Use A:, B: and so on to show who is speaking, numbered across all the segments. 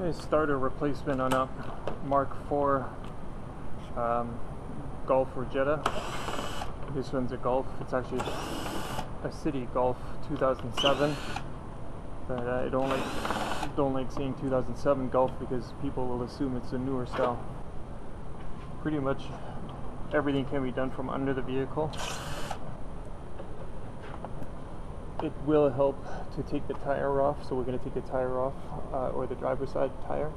A: A starter replacement on a Mark IV um, Golf or Jetta. This one's a Golf. It's actually a City Golf 2007. But uh, I don't like don't like seeing 2007 Golf because people will assume it's a newer style. Pretty much everything can be done from under the vehicle. It will help to take the tire off, so we're going to take the tire off, uh, or the driver's side tire.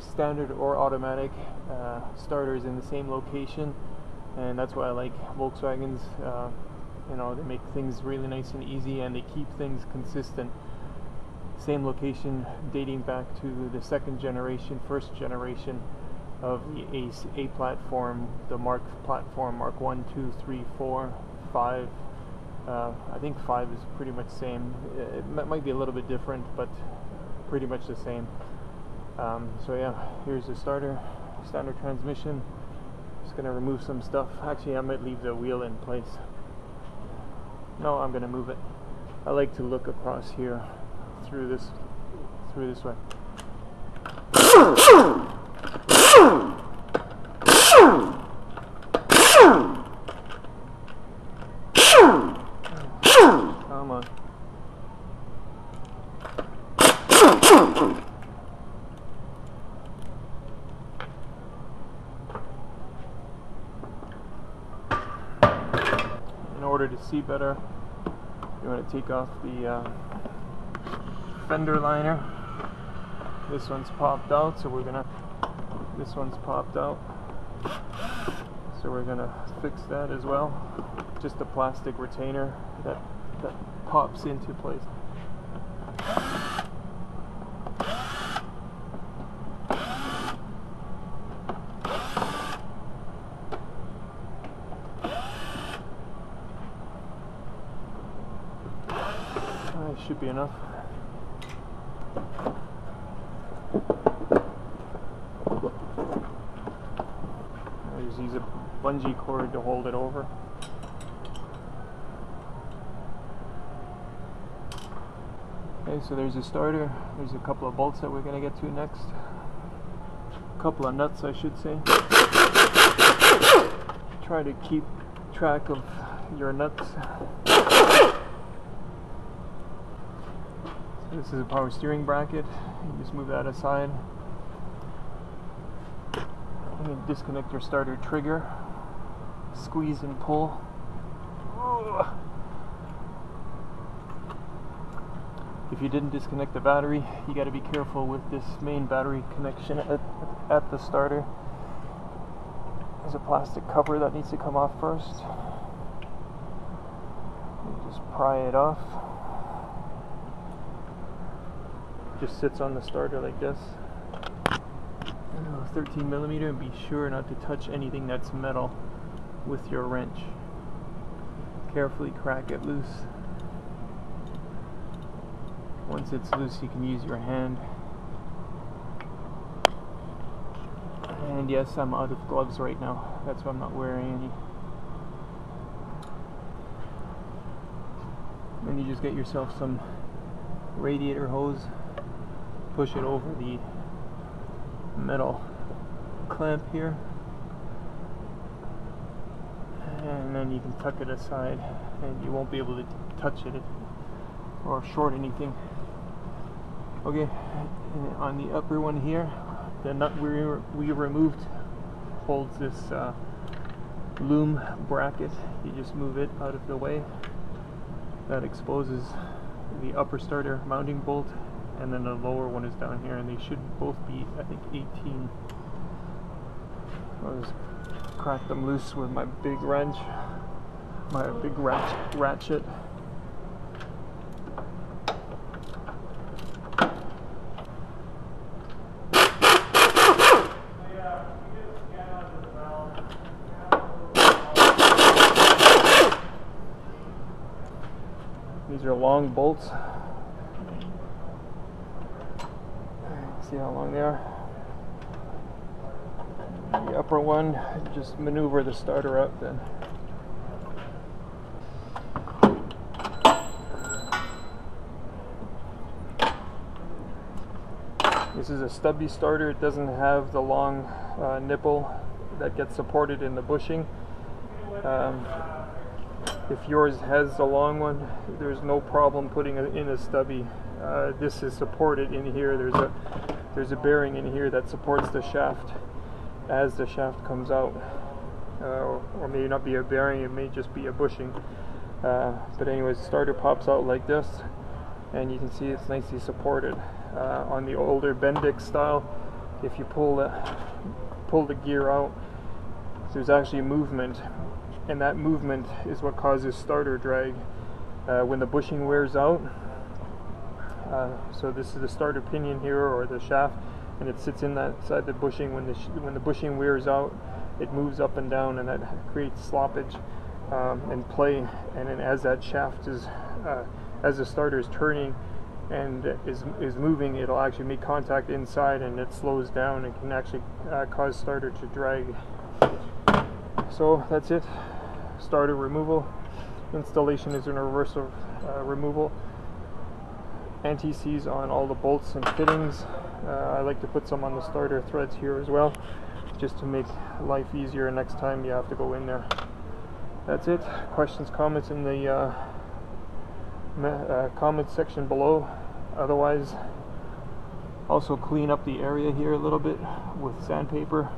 A: Standard or automatic uh, starters in the same location, and that's why I like Volkswagens. Uh, you know, they make things really nice and easy, and they keep things consistent same location dating back to the second generation, first generation of the ACE A platform, the Mark platform, Mark 1, 2, 3, 4, 5. Uh, I think 5 is pretty much the same. It might be a little bit different, but pretty much the same. Um, so yeah, here's the starter, standard transmission. Just gonna remove some stuff. Actually, I might leave the wheel in place. No, I'm gonna move it. I like to look across here through this through this way. Come on. In order to see better, you want to take off the uh, fender liner. This one's popped out, so we're gonna. This one's popped out, so we're gonna fix that as well. Just a plastic retainer that that pops into place. Be enough. I just use a bungee cord to hold it over. Okay, so there's a starter. There's a couple of bolts that we're going to get to next. A couple of nuts, I should say. Try to keep track of your nuts. So this is a power steering bracket. You just move that aside. And disconnect your starter trigger. Squeeze and pull. If you didn't disconnect the battery, you got to be careful with this main battery connection at, at the starter. There's a plastic cover that needs to come off first. You just pry it off. Just sits on the starter like this. 13 millimeter and be sure not to touch anything that's metal with your wrench. Carefully crack it loose. Once it's loose, you can use your hand. And yes, I'm out of gloves right now. That's why I'm not wearing any. Then you just get yourself some radiator hose, push it over the metal clamp here. And then you can tuck it aside and you won't be able to touch it or short anything. Okay and on the upper one here the nut we, we removed holds this uh, loom bracket. You just move it out of the way. That exposes the upper starter mounting bolt and then the lower one is down here and they should both be I think 18 I'll just crack them loose with my big wrench my big ratchet, ratchet. These are long bolts. see how long they are. The upper one, just maneuver the starter up then. This is a stubby starter, it doesn't have the long uh, nipple that gets supported in the bushing. Um, if yours has a long one, there's no problem putting it in a stubby. Uh, this is supported in here. There's a there's a bearing in here that supports the shaft as the shaft comes out. Uh, or, or may not be a bearing, it may just be a bushing. Uh, but anyways, starter pops out like this, and you can see it's nicely supported. Uh, on the older Bendix style, if you pull the pull the gear out, there's actually movement, and that movement is what causes starter drag. Uh, when the bushing wears out, uh, so this is the starter pinion here or the shaft, and it sits in that side the bushing. When the when the bushing wears out, it moves up and down, and that creates sloppage um, and play. And then as that shaft is, uh, as the starter is turning and is is moving, it'll actually make contact inside, and it slows down and can actually uh, cause starter to drag. So that's it. Starter removal. Installation is in reverse of uh, removal anti-seize on all the bolts and fittings. Uh, I like to put some on the starter threads here as well, just to make life easier next time you have to go in there. That's it. Questions, comments in the uh, uh, comment section below. Otherwise, also clean up the area here a little bit with sandpaper.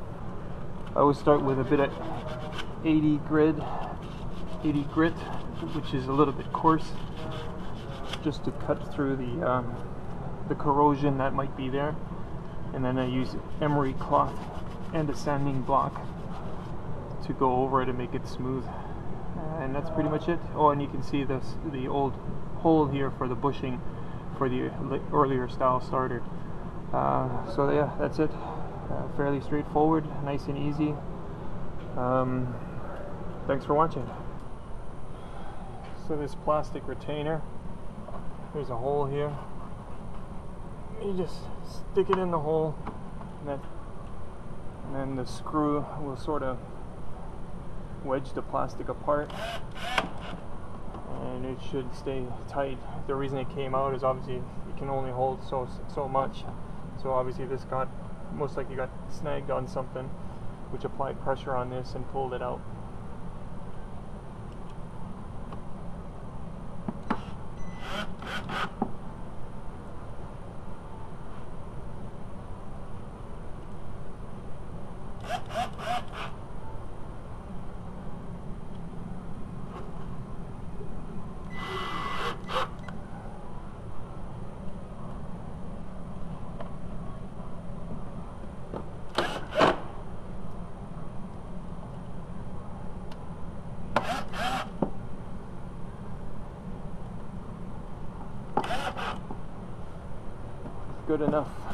A: I always start with a bit of 80 grit, 80 grit, which is a little bit coarse just to cut through the um, the corrosion that might be there. And then I use emery cloth and a sanding block to go over it and make it smooth. And that's pretty much it. Oh and you can see this the old hole here for the bushing for the earlier style starter. Uh, so yeah that's it. Uh, fairly straightforward nice and easy. Um, thanks for watching. So this plastic retainer there's a hole here. You just stick it in the hole, and then, and then the screw will sort of wedge the plastic apart, and it should stay tight. The reason it came out is obviously it can only hold so so much. So obviously this got most likely got snagged on something, which applied pressure on this and pulled it out. Good enough.